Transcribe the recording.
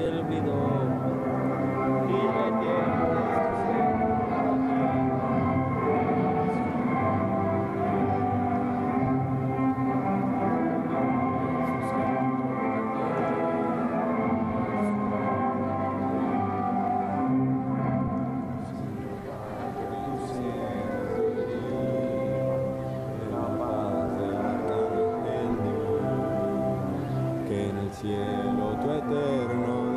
LB도 che nel cielo tuo eterno